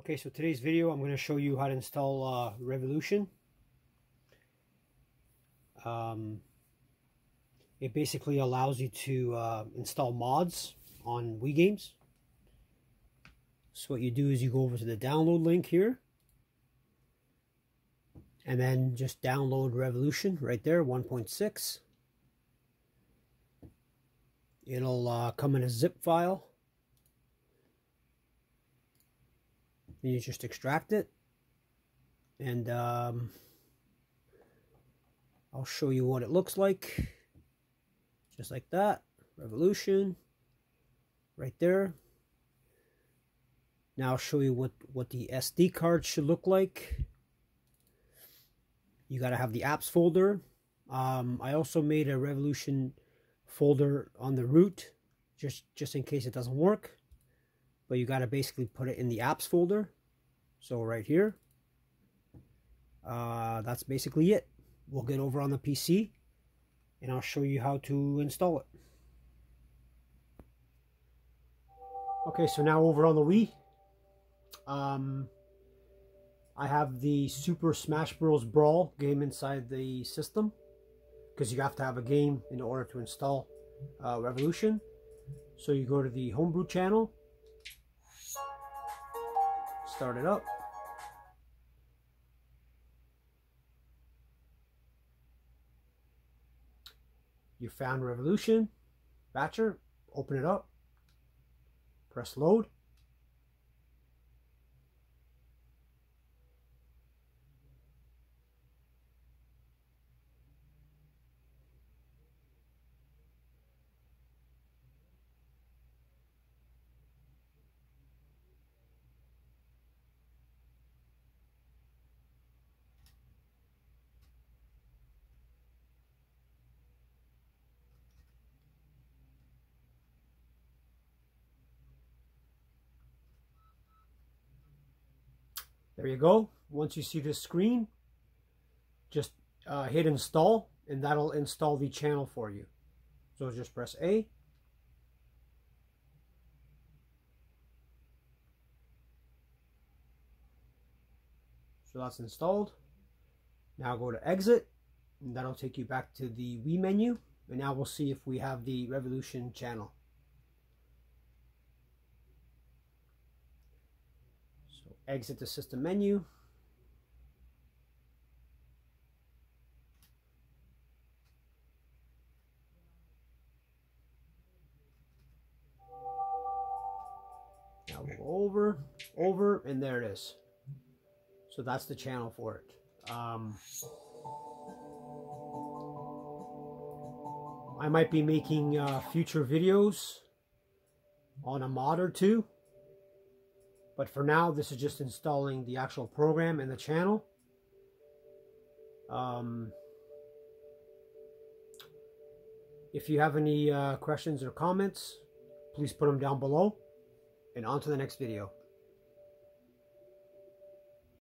Okay, so today's video I'm going to show you how to install uh, Riivolution. Um, it basically allows you to uh, install mods on Wii games. So what you do is you go over to the download link here. And then just download Riivolution right there, 1.6. It'll uh, come in a zip file. Then you just extract it. And um, I'll show you what it looks like. Just like that. Riivolution. Right there. Now I'll show you what, what the SD card should look like. You got to have the apps folder. Um, I also made a Riivolution folder on the root just, just in case it doesn't work but you got to basically put it in the apps folder. So right here, uh, that's basically it. We'll get over on the PC and I'll show you how to install it. Okay, so now over on the Wii, um, I have the Super Smash Bros. Brawl game inside the system because you have to have a game in order to install uh, Riivolution. So you go to the homebrew channel start it up. You found Riivolution, Batcher, open it up, press load. There you go. Once you see this screen, just uh, hit install and that'll install the channel for you. So just press A. So that's installed. Now go to exit and that'll take you back to the Wii menu. And now we'll see if we have the Riivolution channel. Exit the system menu. Now go over, over, and there it is. So that's the channel for it. Um, I might be making uh, future videos on a mod or two. But for now, this is just installing the actual program and the channel. Um, if you have any uh, questions or comments, please put them down below. And on to the next video.